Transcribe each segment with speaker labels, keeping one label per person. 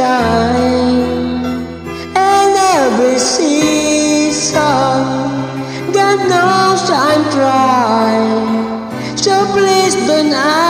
Speaker 1: time and every season. God knows I'm trying, so please don't ask.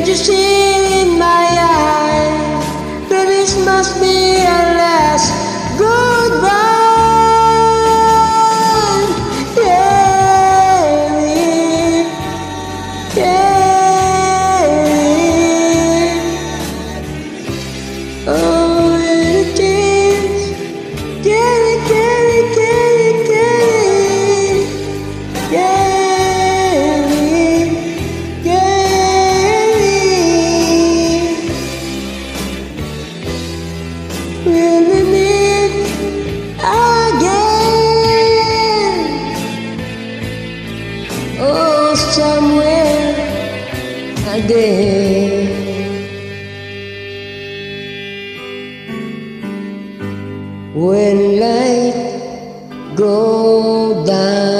Speaker 1: Can't you somewhere again. When light go down